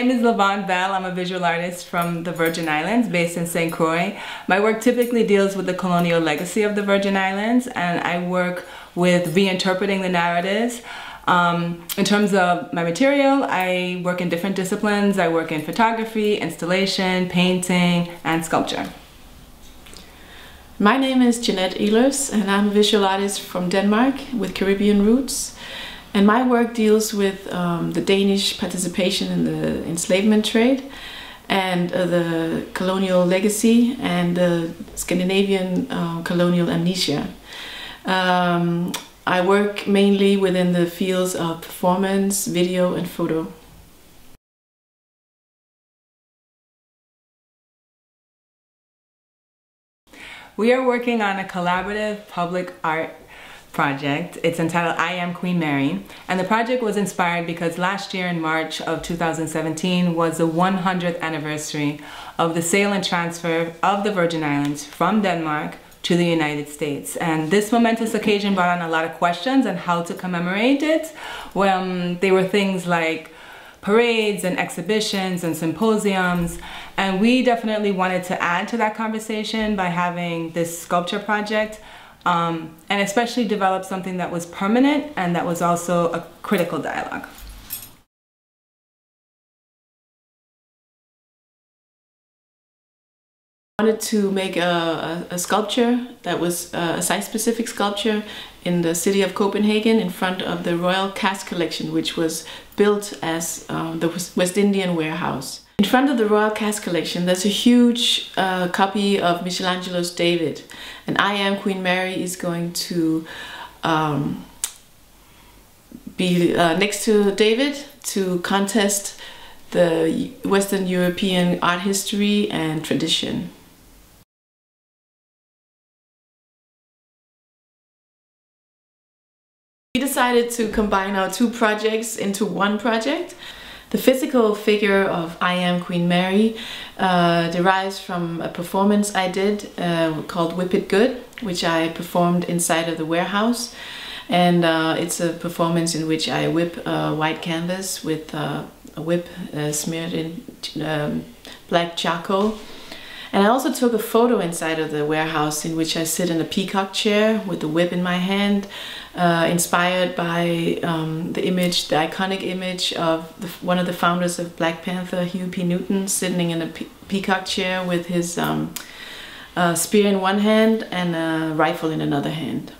My name is La Vaughn Belle. I'm a visual artist from the Virgin Islands based in St. Croix. My work typically deals with the colonial legacy of the Virgin Islands and I work with reinterpreting the narratives. Um, in terms of my material, I work in different disciplines. I work in photography, installation, painting, and sculpture. My name is Jeannette Ehlers and I'm a visual artist from Denmark with Caribbean roots. And my work deals with um, the Danish participation in the enslavement trade and uh, the colonial legacy and the Scandinavian uh, colonial amnesia. Um, I work mainly within the fields of performance, video and photo. We are working on a collaborative public art project. It's entitled I Am Queen Mary. And the project was inspired because last year in March of 2017 was the 100th anniversary of the sale and transfer of the Virgin Islands from Denmark to the United States. And this momentous occasion brought on a lot of questions on how to commemorate it. Well, um, they were things like parades and exhibitions and symposiums. And we definitely wanted to add to that conversation by having this sculpture project um, and especially develop something that was permanent and that was also a critical dialogue. I wanted to make a, a, sculpture that was uh, a site-specific sculpture in the city of Copenhagen in front of the Royal Cast Collection, which was built as um, the West Indian warehouse. In front of the Royal Cast Collection, there's a huge uh, copy of Michelangelo's David, and I Am Queen Mary is going to um, be uh, next to David to contest the Western European art history and tradition. We decided to combine our two projects into one project. The physical figure of I Am Queen Mary uh, derives from a performance I did uh, called Whip It Good, which I performed inside of the warehouse. And uh, it's a performance in which I whip a white canvas with uh, a whip uh, smeared in um, black charcoal. And I also took a photo inside of the warehouse in which I sit in a peacock chair with the whip in my hand uh, inspired by um, the image, the iconic image of the, one of the founders of Black Panther, Huey P. Newton, sitting in a pe peacock chair with his um, uh, spear in one hand and a rifle in another hand.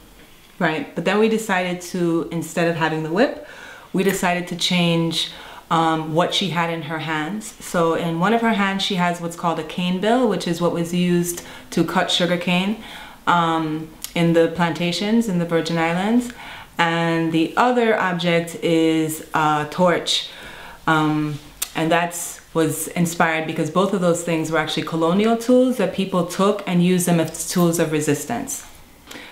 Right, but then we decided to, instead of having the whip, we decided to change um, what she had in her hands. So in one of her hands, she has what's called a cane bill, which is what was used to cut sugar cane. Um, in the plantations in the Virgin Islands. And the other object is a torch. Um, and that's was inspired because both of those things were actually colonial tools that people took and used them as tools of resistance.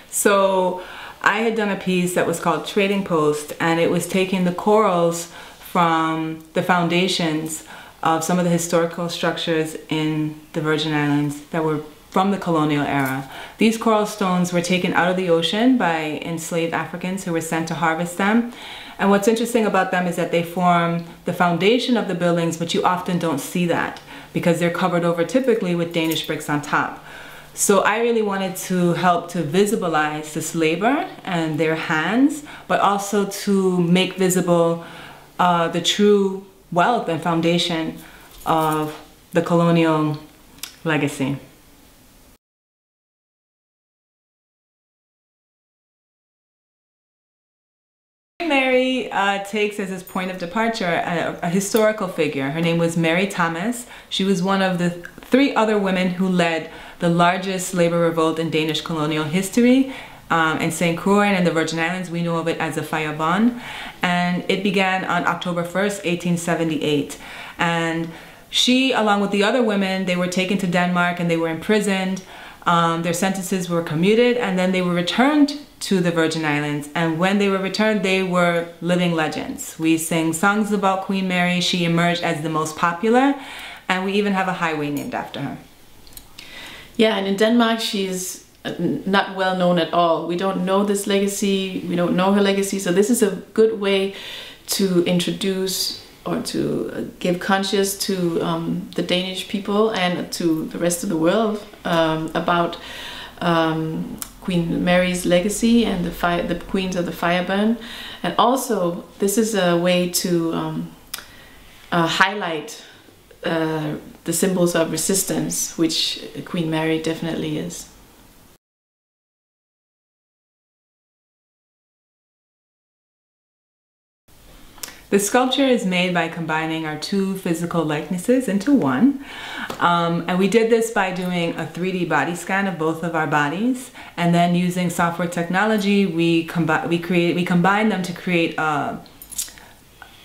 So I had done a piece that was called Trading Post and it was taking the corals from the foundations of some of the historical structures in the Virgin Islands that were from the colonial era. These coral stones were taken out of the ocean by enslaved Africans who were sent to harvest them. And what's interesting about them is that they form the foundation of the buildings, but you often don't see that because they're covered over typically with Danish bricks on top. So I really wanted to help to visibilize this labor and their hands, but also to make visible uh, the true wealth and foundation of the colonial legacy. Mary uh, takes as his point of departure a, a, historical figure. Her name was Mary Thomas. She was one of the three other women who led the largest labor revolt in Danish colonial history. Um, in St. Croix and in the Virgin Islands, we know of it as the Fireburn. And it began on October 1st, 1878. And she, along with the other women, they were taken to Denmark and they were imprisoned. Um, their sentences were commuted and then they were returned to the Virgin Islands. And when they were returned, they were living legends. We sing songs about Queen Mary. She emerged as the most popular. And we even have a highway named after her. Yeah, and in Denmark, she's not well known at all. We don't know this legacy. We don't know her legacy. So this is a good way to introduce or to uh, give conscious to um, the Danish people and to the rest of the world um, about um, Queen Mary's legacy and the fire, the queens of the fire burn, and also this is a way to um, uh, highlight uh, the symbols of resistance, which Queen Mary definitely is. The sculpture is made by combining our two physical likenesses into one. Um, and we did this by doing a 3D body scan of both of our bodies. And then using software technology, we, combi we, create, we combine them to create a,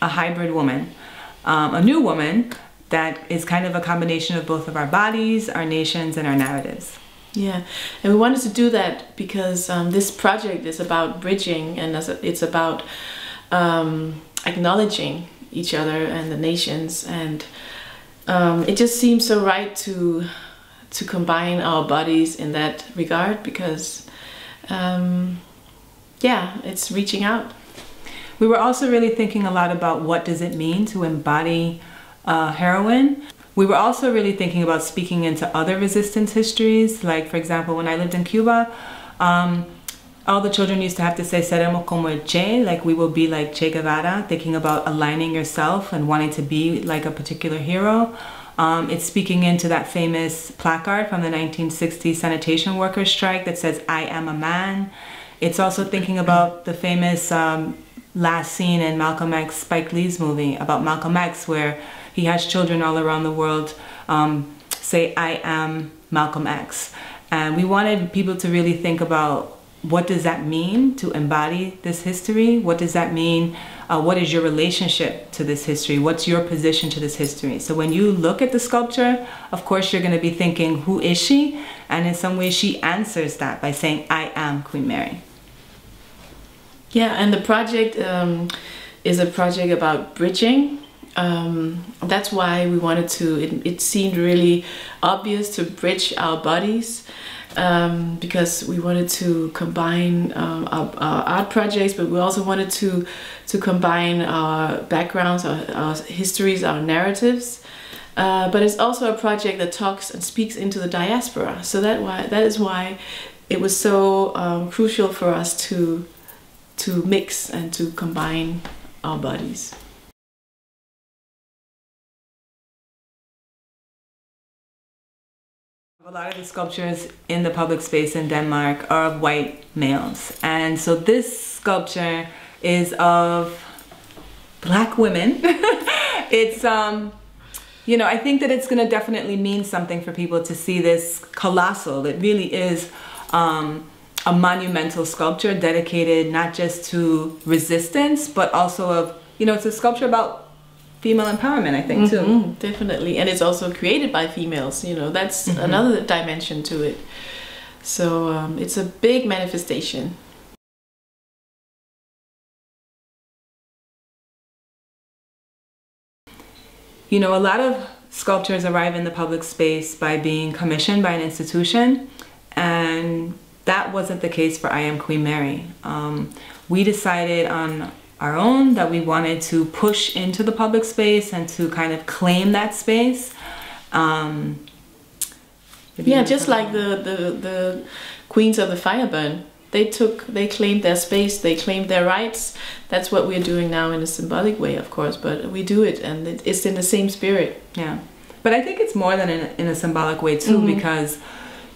a hybrid woman, um, a new woman that is kind of a combination of both of our bodies, our nations, and our narratives. Yeah, and we wanted to do that because um, this project is about bridging and it's about um, acknowledging each other and the nations and um, it just seems so right to to combine our bodies in that regard because um, yeah it's reaching out. We were also really thinking a lot about what does it mean to embody uh, heroine we were also really thinking about speaking into other resistance histories like for example when i lived in cuba um, all the children used to have to say seremos como el Che, like we will be like Che Guevara, thinking about aligning yourself and wanting to be like a particular hero. Um, it's speaking into that famous placard from the 1960 sanitation workers strike that says, I am a man. It's also thinking about the famous um, last scene in Malcolm X, Spike Lee's movie about Malcolm X, where he has children all around the world um, say, I am Malcolm X. And we wanted people to really think about what does that mean to embody this history? What does that mean? Uh, what is your relationship to this history? What's your position to this history? So when you look at the sculpture, of course, you're going to be thinking, who is she? And in some way, she answers that by saying, I am Queen Mary. Yeah, and the project um, is a project about bridging. Um, that's why we wanted to, it, it seemed really obvious to bridge our bodies um, because we wanted to combine um, our, our, art projects, but we also wanted to to combine our backgrounds, our, our histories, our narratives. Uh, but it's also a project that talks and speaks into the diaspora. So that why that is why it was so um, crucial for us to to mix and to combine our bodies. A lot of the sculptures in the public space in Denmark are of white males. And so this sculpture is of black women. it's, um, you know, I think that it's gonna definitely mean something for people to see this colossal, it really is um, a monumental sculpture dedicated not just to resistance, but also of, you know, it's a sculpture about female empowerment, I think, mm -hmm, too. Mm-hmm, definitely. And it's also created by females, you know, that's mm -hmm. another dimension to it. So um, it's a big manifestation. You know, a lot of sculptures arrive in the public space by being commissioned by an institution, and that wasn't the case for I Am Queen Mary. Um, we decided on our own that we wanted to push into the public space and to kind of claim that space. Um, yeah, just like the, the, the queens of the fire burn. They took, they claimed their space, they claimed their rights. That's what we're doing now in a symbolic way, of course, but we do it and it's in the same spirit. Yeah. But I think it's more than in a, in a symbolic way too, mm -hmm. because,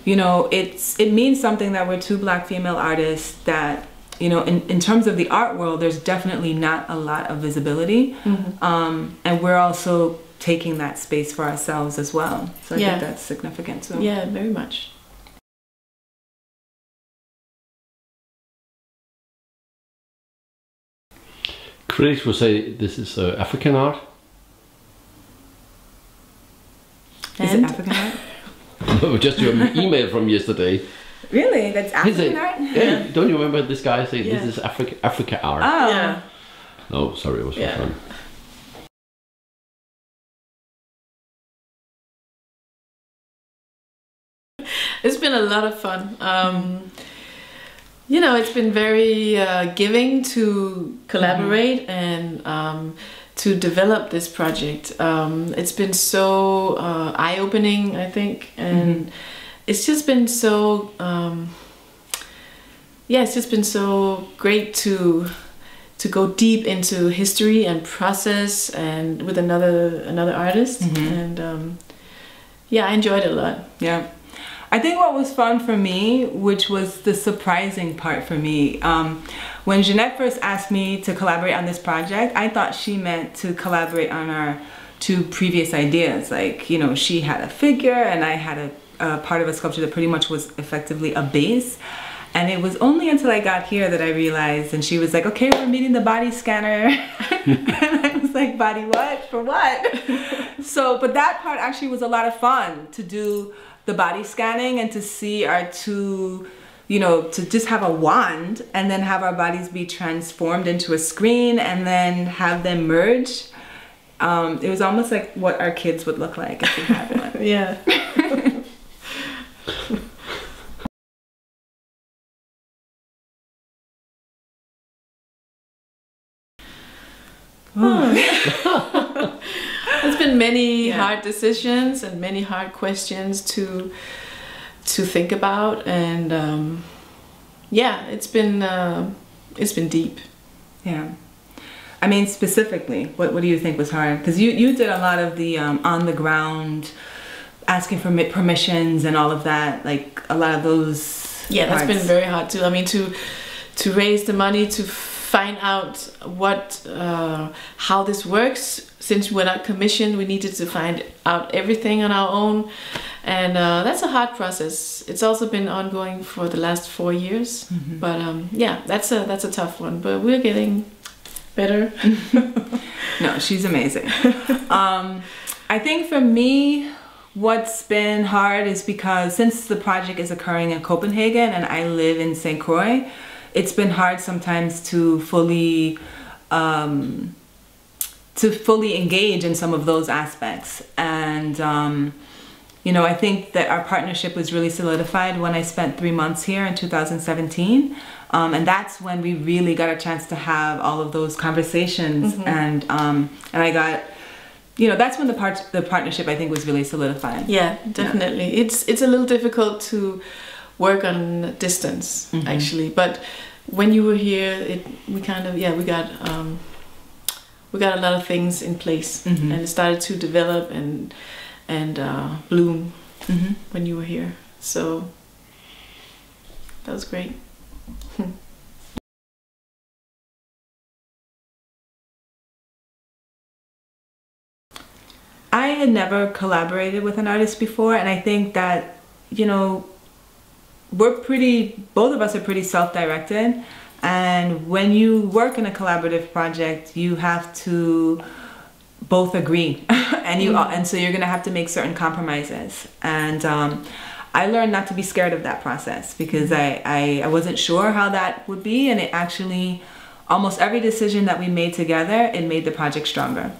you know, it's it means something that we're two black female artists that you know, in, in terms of the art world, there's definitely not a lot of visibility. Mm-hmm. Um, and we're also taking that space for ourselves as well. So I yeah. think that's significant too. Yeah, very much. Critics will say this is uh, African art. And? Is it African art? no, just your email from yesterday. Really? That's African art? Yeah. Don't you remember this guy saying yeah. this is Africa Africa art? Oh. Yeah. No, sorry, it was yeah. for fun. It's been a lot of fun. Um, you know, it's been very uh, giving to collaborate mm -hmm. and um, to develop this project. Um, it's been so uh, eye opening, I think, and it's just been so. Um, yeah, it's just been so great to to go deep into history and process and with another another artist and um, yeah i enjoyed it a lot Yeah. I think what was fun for me, which was the surprising part for me, um, when Jeannette first asked me to collaborate on this project, I thought she meant to collaborate on our two previous ideas. Like, you know, she had a figure and I had a, a part of a sculpture that pretty much was effectively a base. And it was only until I got here that I realized, and she was like, okay, we're meeting the body scanner. and I was like, body what? For what? so, but that part actually was a lot of fun to do the body scanning and to see our two, you know, to just have a wand and then have our bodies be transformed into a screen and then have them merge. Um, it was almost like what our kids would look like if we had one. yeah There's been many Yeah. hard decisions and many hard questions to to think about, and um, yeah, it's been uh, it's been deep. Yeah. I mean, specifically, what, what do you think was hard? Because you, you did a lot of the um, on the ground, asking for permissions and all of that, like a lot of those. Yeah, that's been very hard too. I mean, to to raise the money to find out what uh, how this works. Since we're not commissioned, we needed to find out everything on our own, and uh, that's a hard process. It's also been ongoing for the last four years. But um, yeah, that's a that's a tough one. But we're getting better. No, she's amazing. um, I think for me, what's been hard is because since the project is occurring in Copenhagen and I live in St. Croix, it's been hard sometimes to fully um, to fully engage in some of those aspects. And um, you know, I think that our partnership was really solidified when I spent three months here in 2017. Um, and that's when we really got a chance to have all of those conversations. And um, and I got, you know, that's when the part the partnership I think was really solidified. Yeah, definitely. It's it's a little difficult to work on distance actually, but when you were here, it we kind of yeah we got um, we got a lot of things in place, Mhm. and it started to develop and and uh, bloom hmm when you were here. So that was great. I had never collaborated with an artist before, and I think that, you know, we're pretty, both of us are pretty self directed. And when you work in a collaborative project, you have to both agree. and you and so you're going to have to make certain compromises. And um, I learned not to be scared of that process because I, I, I wasn't sure how that would be. And it actually, almost every decision that we made together, it made the project stronger.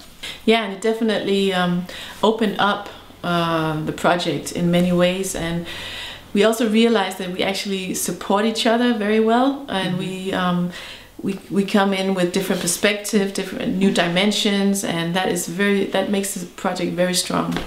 Yeah, and it definitely um, opened up uh, the project in many ways, and we also realized that we actually support each other very well, and we. Um, we, we come in with different perspective, different new dimensions, and that is very that makes the project very strong.